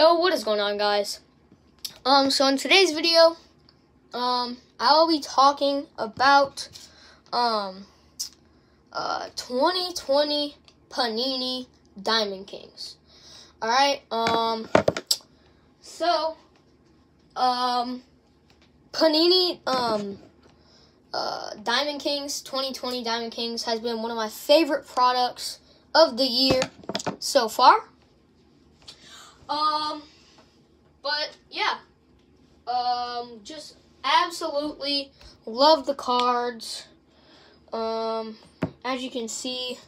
Yo, what is going on, guys? Um, so in today's video, um, I'll be talking about, um, uh, 2020 Panini Diamond Kings. Alright, um, so, um, Panini, um, uh, Diamond Kings, 2020 Diamond Kings has been one of my favorite products of the year so far. Um, but yeah, um, just absolutely love the cards. Um, as you can see,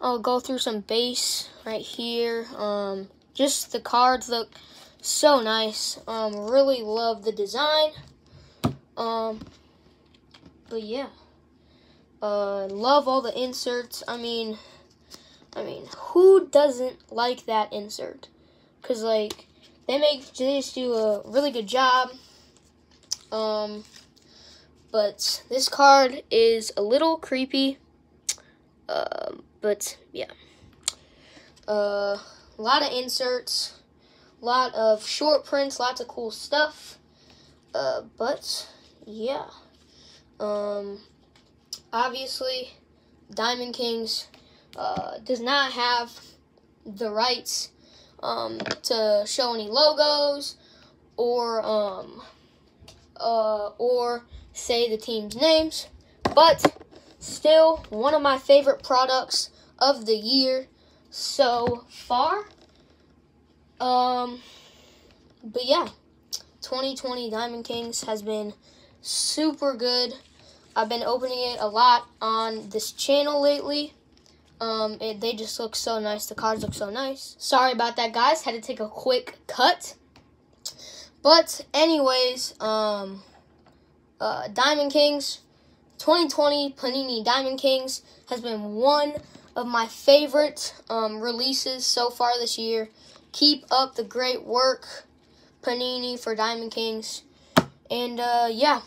I'll go through some base right here. Um, just the cards look so nice. Um, really love the design. Um, but yeah, uh, love all the inserts. I mean, I mean, who doesn't like that insert? Cause like they make they just do a really good job. Um, but this card is a little creepy. Um, but yeah, uh, a lot of inserts, a lot of short prints, lots of cool stuff. Uh, but yeah, um, obviously, Diamond Kings uh, does not have the rights um, to show any logos or um, uh, or say the team's names, but still one of my favorite products of the year so far. Um, but yeah, 2020 Diamond Kings has been super good. I've been opening it a lot on this channel lately. Um, it, they just look so nice. The cards look so nice. Sorry about that, guys. Had to take a quick cut. But anyways, um, uh, Diamond Kings, 2020 Panini Diamond Kings has been one of my favorite um, releases so far this year. Keep up the great work, Panini for Diamond Kings. And uh, yeah,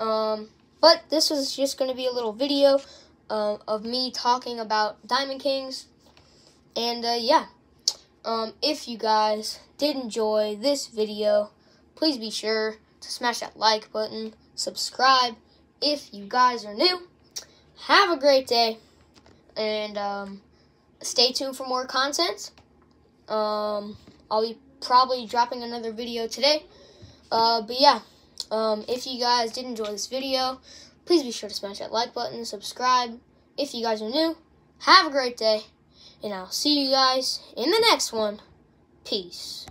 um, but this was just going to be a little video uh, of me talking about Diamond Kings. And uh, yeah, um, if you guys did enjoy this video, please be sure to smash that like button, subscribe if you guys are new. Have a great day, and um, stay tuned for more content. Um, I'll be probably dropping another video today. Uh, but yeah, um, if you guys did enjoy this video, Please be sure to smash that like button, subscribe if you guys are new. Have a great day, and I'll see you guys in the next one. Peace.